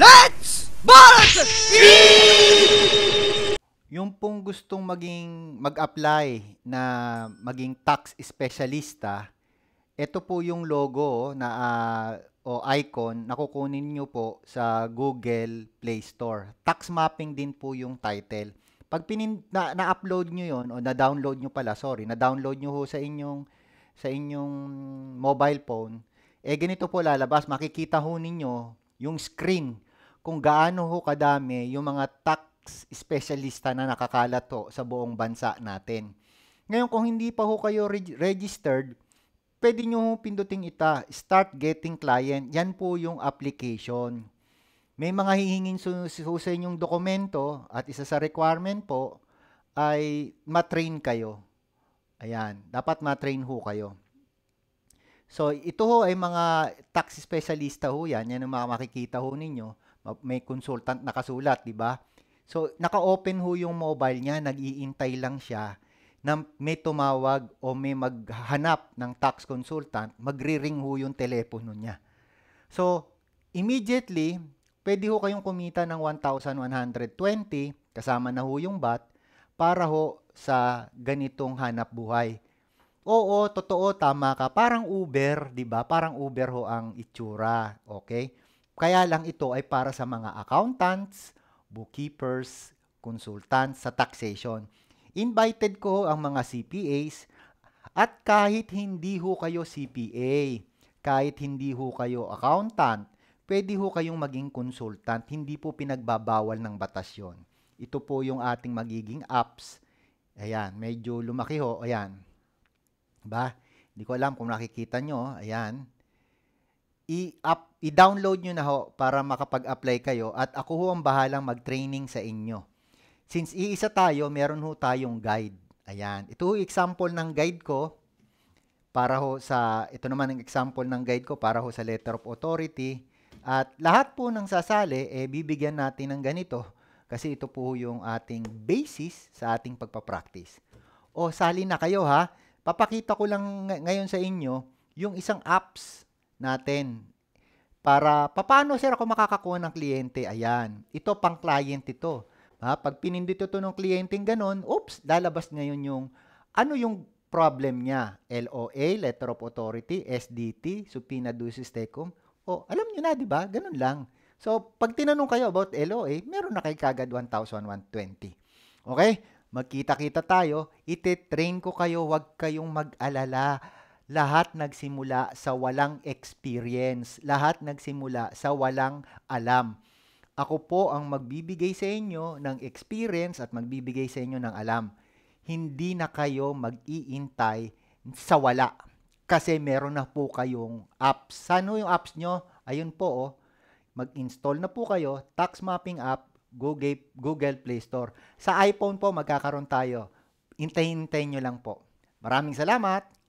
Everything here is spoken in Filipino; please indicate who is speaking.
Speaker 1: Let's Balance!
Speaker 2: Yung pong gustong maging mag-apply na maging tax specialista, ito po yung logo na ah, o icon na kukunin nyo po sa Google Play Store. Tax mapping din po yung title. Pag pinin, na, na-upload nyo yon o na-download nyo pala, sorry, na-download nyo ho sa inyong sa inyong mobile phone, eh ganito po lalabas, makikita ho ninyo yung screen kung gaano ho kadami yung mga tax specialista na nakakalat ho sa buong bansa natin. Ngayon, kung hindi pa ho kayo reg- registered, pwede nyo ho pinduting ita, start getting client. Yan po yung application. May mga hihingin su- su- sa inyong dokumento at isa sa requirement po ay matrain kayo. Ayan, dapat matrain ho kayo. So, ito ho ay mga tax specialista ho yan. Yan ang makikita ho ninyo. Ma- May consultant nakasulat, di ba? So, naka-open ho yung mobile niya. Nag-iintay lang siya na may tumawag o may maghanap ng tax consultant, magri-ring ho yung telepono niya. So, immediately, pwede ho kayong kumita ng 1,120, kasama na ho yung VAT, para ho sa ganitong hanap buhay. Oo, totoo, tama ka. Parang Uber, 'di ba? Parang Uber ho ang itsura, okay? Kaya lang ito ay para sa mga accountants, bookkeepers, consultants sa taxation. Invited ko ang mga CPAs at kahit hindi ho kayo CPA, kahit hindi ho kayo accountant, pwede ho kayong maging consultant. Hindi po pinagbabawal ng batas yun. Ito po yung ating magiging apps. Ayan, medyo lumaki ho. Ayan. Ba? Hindi ko alam kung nakikita nyo. Ayan. I-up, i-download nyo na ho para makapag-apply kayo at ako ho ang bahalang mag-training sa inyo. Since iisa tayo, meron ho tayong guide. Ayan. Ito ho example ng guide ko para ho sa, ito naman ang example ng guide ko para ho sa letter of authority. At lahat po ng sasali, eh, bibigyan natin ng ganito kasi ito po yung ating basis sa ating pagpapractice. O, sali na kayo ha. Papakita ko lang ng- ngayon sa inyo yung isang apps natin para paano sir ako makakakuha ng kliyente. Ayan. Ito pang client ito. Ha? Pag pinindot ito ng kliyenteng ganon, oops, lalabas ngayon yung ano yung problem niya. LOA, Letter of Authority, SDT, Subpoena Ducis Tecum. O, alam nyo na, di ba? Ganun lang. So, pag tinanong kayo about LOA, meron na kayo kagad 1,120. Okay? Magkita-kita tayo. Ite-train ko kayo, wag kayong mag-alala. Lahat nagsimula sa walang experience. Lahat nagsimula sa walang alam. Ako po ang magbibigay sa inyo ng experience at magbibigay sa inyo ng alam. Hindi na kayo mag-iintay sa wala. Kasi meron na po kayong apps. Saan ho yung apps nyo? Ayun po, oh. Mag-install na po kayo, tax mapping app, Google, Google Play Store. Sa iPhone po, magkakaroon tayo. Intayin-intayin nyo lang po. Maraming salamat!